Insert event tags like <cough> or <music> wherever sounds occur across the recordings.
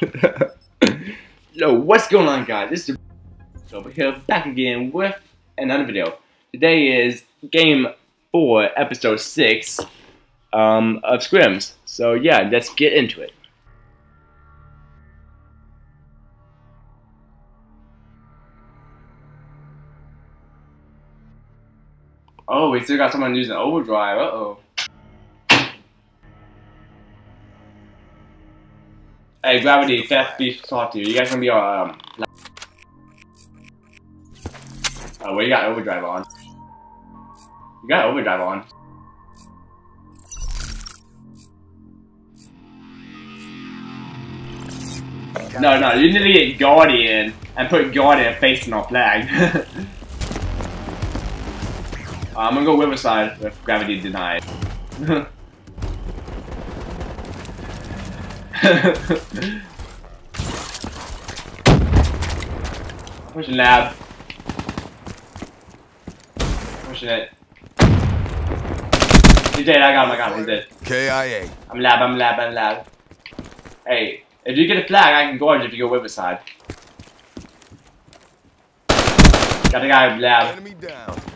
<laughs> Yo, what's going on guys? This is over here back again with another video. Today is game 4, episode 6 um, of Scrims. So yeah, let's get into it. Oh, we still got someone using overdrive, uh-oh. Hey, Gravity, Fast Beef, talk to you. You guys gonna be on, um... Oh, well, you got overdrive on. You got overdrive on. No, no, you need to get Guardian and put Guardian facing our flag. <laughs> I'm gonna go Riverside with Gravity denied. <laughs> Pushing lab. Pushing it. He's dead, I got him, I got him, he's dead. KIA. I'm lab, I'm lab, I'm lab. Hey, if you get a flag, I can you if you go Riverside. Got a guy with lab. Enemy down.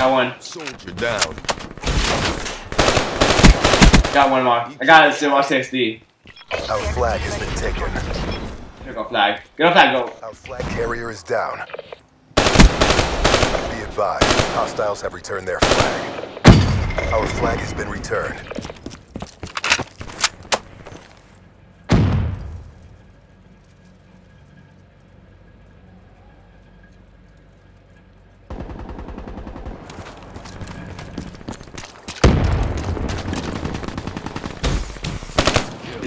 Got one. Soldier down. Got one more. I got it, still watch XD. Our flag has been taken. Here go flag. Get off flag, go. Our flag carrier is down. Be advised, hostiles have returned their flag. Our flag has been returned.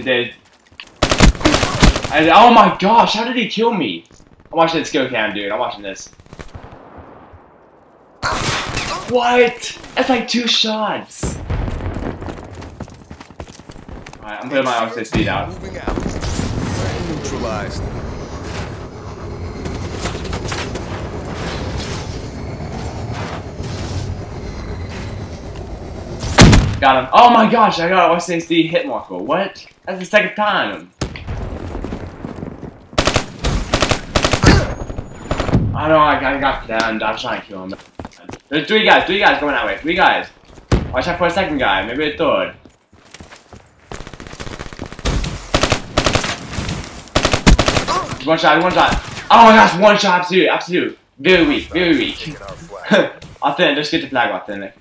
Did. I, oh my gosh, how did he kill me? I'm watching this skill cam, dude. I'm watching this. What? That's like two shots. Alright, I'm putting my offset speed out. Moving out. Neutralized. Got him. Oh my gosh, I got a SSD hit marker. What? That's the second time. I know, I got, I got down. I'm trying to kill him. There's three guys, three guys going that way. Three guys. Watch out for a second guy, maybe a third. One shot, one shot. Oh my gosh, one shot, absolute, absolute. Very weak, very weak. <laughs> Authentic, just get the flag authentic.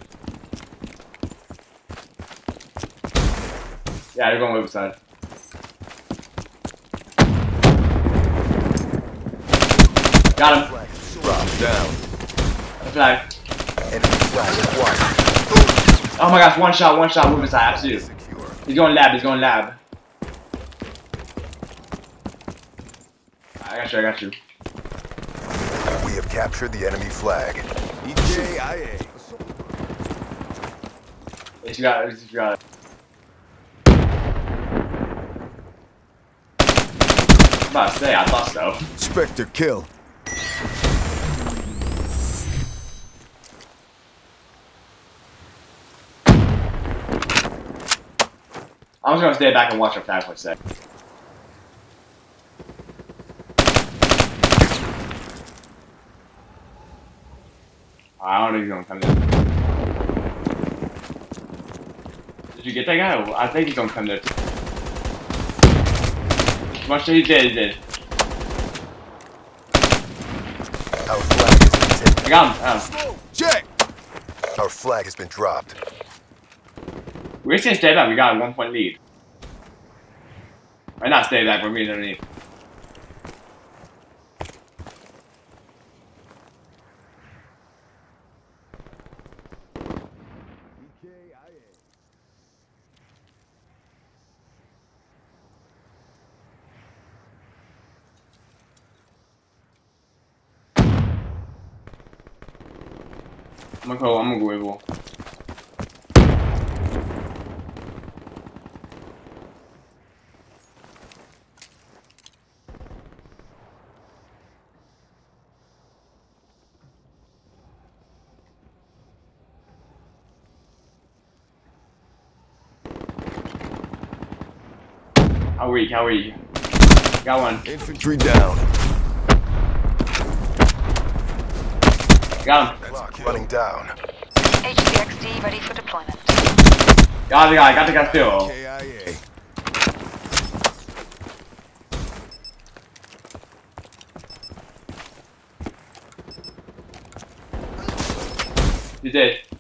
Yeah, they're going Riverside. Got him. Drop down. Flag. Enemy flag acquired. Oh my gosh, one shot, one shot, Riverside, absolute. Secure. He's going lab, he's going lab. I got you, I got you. We have captured the enemy flag. EKIA. Yes, you got it, you got it. About to say, I thought so. Spectre kill. I'm just gonna stay back and watch our flag for a sec. I don't know if he's gonna come in. Did you get that guy? I think he's gonna come there. Watch he did, he did. Our flag has been I taken. got him. I got him. Check. Our flag has been dropped. We're just gonna stay back, we got a one point lead. Or not stay back, we're being underneath. I'm gonna go, I'm gonna go evil. How weak, how weak. Got one. Infantry down. Got him. That's Clock running down. HCXD ready for deployment. Got the guy. Got the guy still. KIA. You did.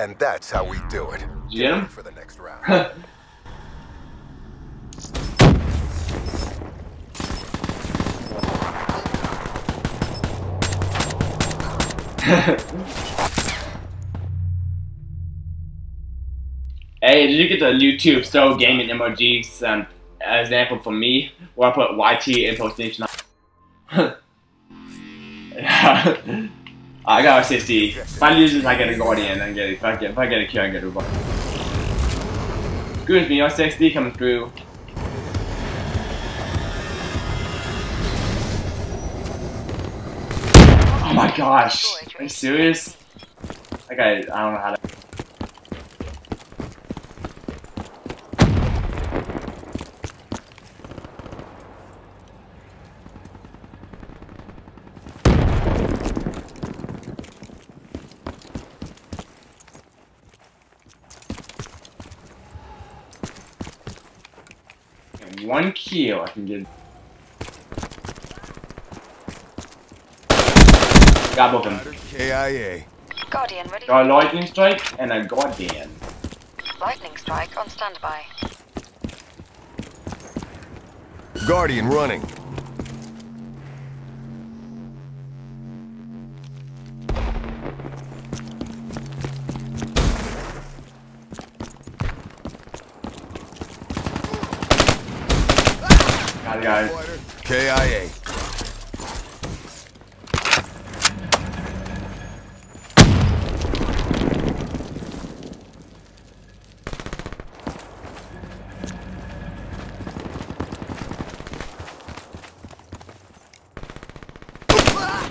And that's how we do it. Did you get him? For the next round. <laughs> Hey, did you get the YouTube So Gaming emojis um, example for me? Where I put YT info station on. <laughs> I got a 60. If I lose this, I get a Guardian. And get, if, I get, if I get a kill, I get a Guardian. Excuse me, your 60 coming through. Oh my gosh. Are you serious? Okay, I don't know how to. And one kill I can get. Got both of them. KIA. Guardian ready Got a lightning strike and a guardian. lightning strike on standby. Guardian running. Got it, guys. KIA.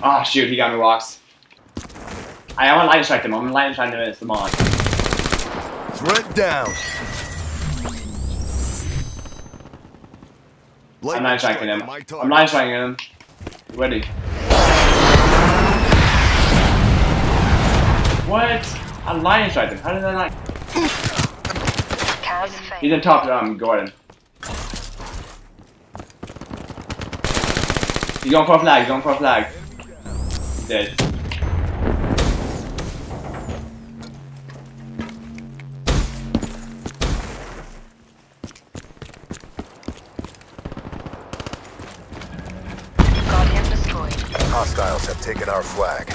Oh ah, shoot, he got me rocks. I want to lightning strike him. I'm gonna lightning strike him as the mod. Threat down. I'm lightning striking him. I'm target. lightning striking him. Ready. What? I'm lightning striking him. How did I not? Cas He's failed. in top. Um, Gordon. He's going for a flag. He's going for a flag. He's dead. Hostiles have taken our flag.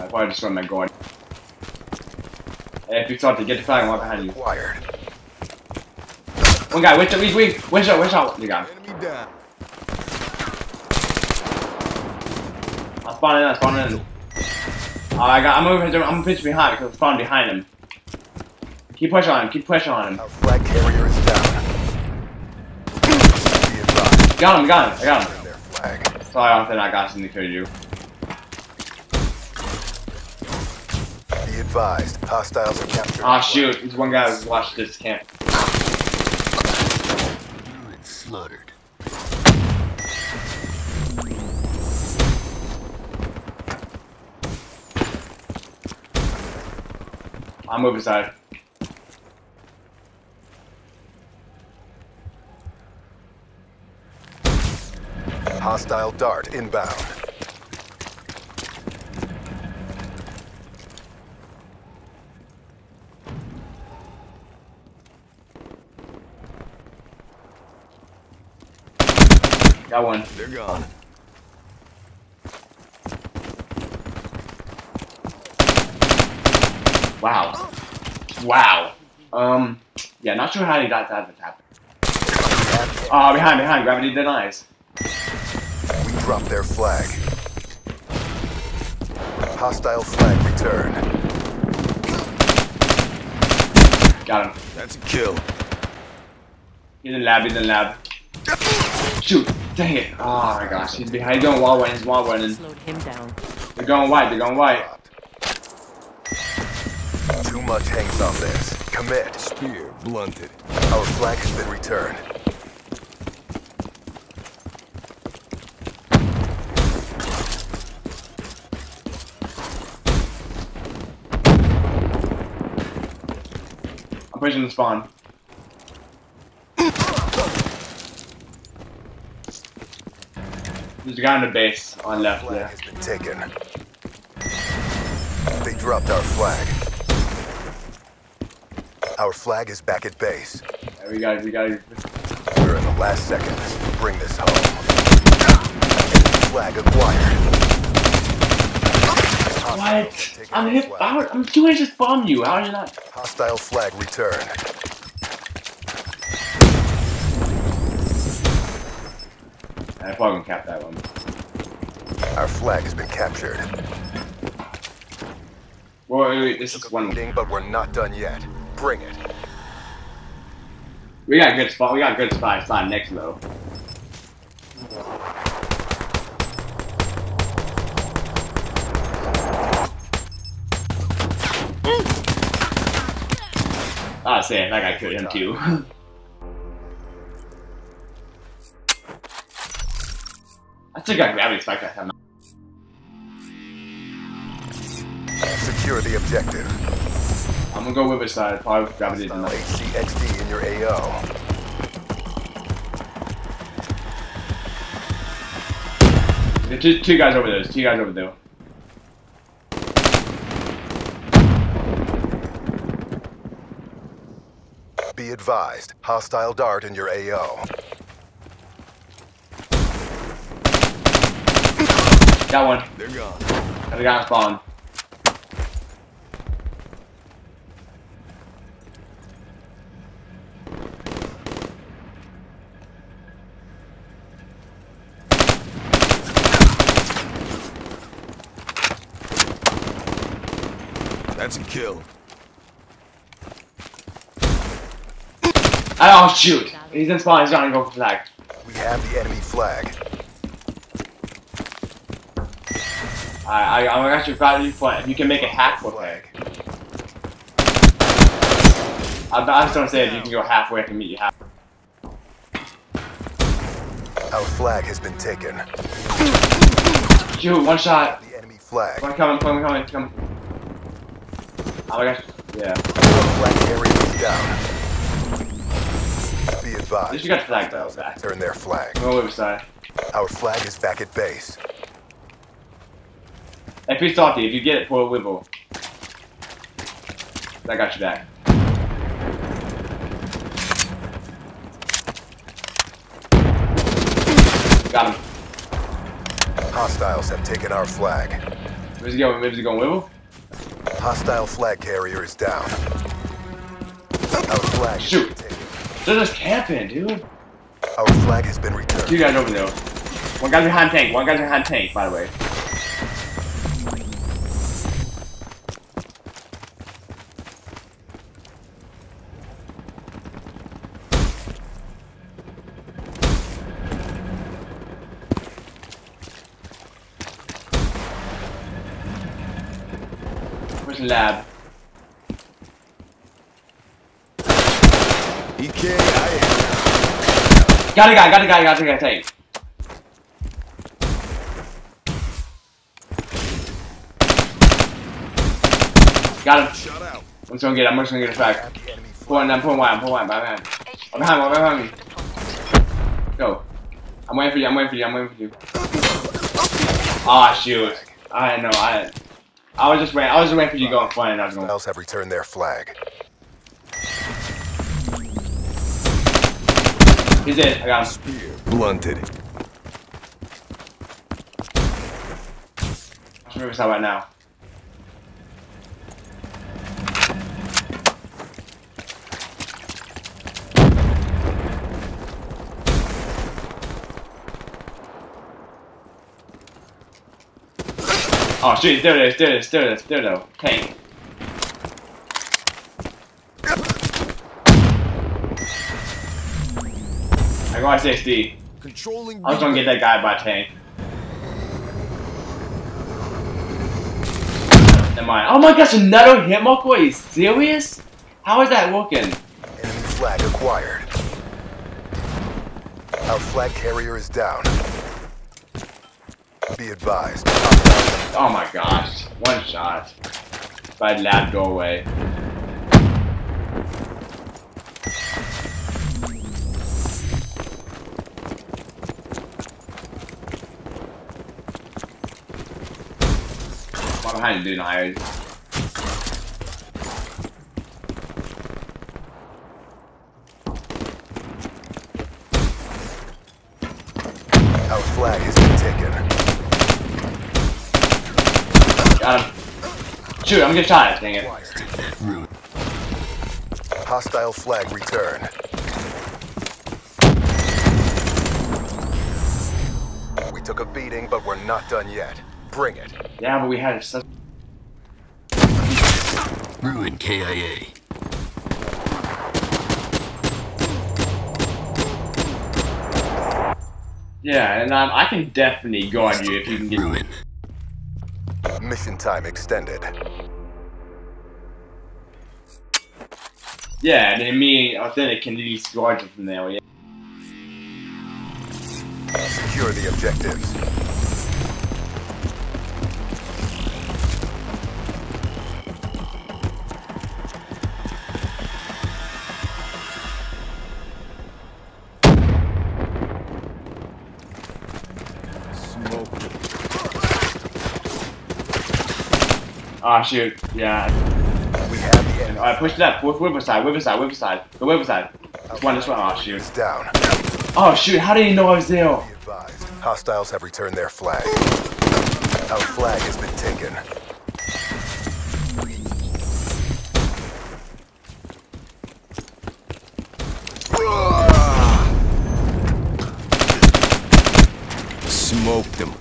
I probably just run that going. Hey, if you start to get the flag, I'm right behind you. Acquired. One guy, which weak, weak, which out, which out, you got. him. Enemy down. I'm spawning in, I'm spawning in. Oh, I got, I'm over here, I'm gonna pitch behind because I'm spawning behind him. Keep pushing on him, keep pushing on him. Our flag carrier is down. Be. Got him, got him, I got him. Flag. Sorry, I don't think I got something to kill you. Advised. Hostiles have captured. Ah, shoot, there's one guy who's watched this camp. Slaughtered. I'm moving side. Hostile dart inbound. Got one. They're gone. Wow. Wow. Um, yeah, not sure how he got that to happen. Ah, behind, behind, gravity denies. We drop their flag. Hostile flag returned. Got him. That's a kill. He's in the lab, he's in the lab. Shoot! Dang it! Oh my gosh, he's behind. He's going wall running, he's wall running. Slowed him down. They're going white, they're going white. Too much hangs on this. Commit. Spear blunted. Our flag has been returned. I'm pushing the spawn. There's a guy on the base on left Flag there. has been taken. They dropped our flag. Our flag is back at base. Yeah, we got, we got. We're in the last seconds. Bring this home. Flag acquired. What? I'm hit. How, I'm two inches from you. How did you not? Hostile flag returned. I probably can cap that one. Our flag has been captured. Wait, wait, wait. This is one. Beating, but we're not done yet. Bring it. We got a good spot. We got a good spot. It's not next though. Ah, say that guy killed him too. <laughs> I still got gravity spike that time. Secure the objective. I'm gonna go with his side. Uh, Probably with gravity. HCXD in your AO. There's two, two guys over there. There's two guys over there. Be advised. Hostile dart in your AO. Got one. They're gone. I got a spawn. That's a kill. Oh shoot! He's in spawn. He's to go for flag. We have the enemy flag. I, I, I'm actually proud of you for If you can make it half okay. Flag. I, I just don't say if you can go halfway, I can meet you half. Our flag has been taken. Shoot! One shot. The enemy flag. One coming. Coming. Coming. Coming. Oh my gosh. Yeah. Flag area is down. Be advised. you got flag though. Back. Turn their flag. Go over side. Our flag is back at base. If he's salty, if you get it, pull a wibble. I got you back. Got him. Hostiles have taken our flag. Where's he going? Where's he going? Wibble? Hostile flag carrier is down. Our flag Shoot. They're just camping, dude. Our flag has been returned. Two guys over there. One guy's behind tank. One guy's behind tank, by the way. Where's the lab? EKIA. Got a guy, got a guy, got a guy, tank. Got him. Shut out. I'm just gonna get. I'm just gonna get a frag. Have the enemy flag. Pulling. I'm pulling wide. I'm pulling. Behind. I'm behind. I'm behind me. Go. I'm waiting for you. I'm waiting for you. I'm waiting for you. Ah shoot. I know. I. I was just waiting. I was just waiting for you to go in front, and I was going. Hostiles have returned their flag. He's in. I got him. Spear blunted. I'm Riverside right now. Oh shit, there it is, there it is, there it is, there it is. Tank. Got 60. Controlling. I was gonna get that guy by tank. Never mind. Oh my gosh, another hit marker? Are you serious? How is that working? Enemy flag acquired. Our flag carrier is down. Be advised. Oh my gosh. One shot. By lab doorway. One behind dude hired. Our flag has been taken. Got him. Shoot, I'm gonna shot it, dang it. Hostile flag returned. We took a beating, but we're not done yet. Bring it. Yeah, but we had such. Ruin KIA. Yeah, and um, I can definitely guard you if you can get. Ruin. Mission time extended. Yeah, and then me and Authentic can at least guard you from there. Yeah. Secure the objectives. Ah, shoot. Yeah. We have the enemy. Alright, push it up. With River side, River side, River side. The River side. This one, this one. Oh, shoot. Is down. Oh, shoot. How did he know I was there? Be advised. Hostiles have returned their flag. Our flag has been taken. Smoke him.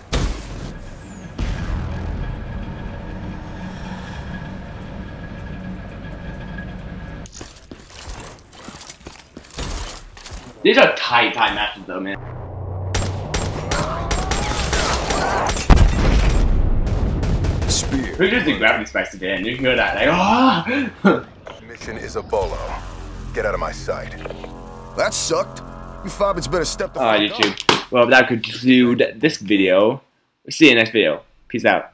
These are tight, tight matches, though, man. Spear. Who does the gravity spikes again? You can hear that? Like, ah! <laughs> Mission is a bolo. Get out of my sight. That sucked. You fobbits better step the Alright, fuck up. YouTube. Well, that conclude this video. See you in the next video. Peace out.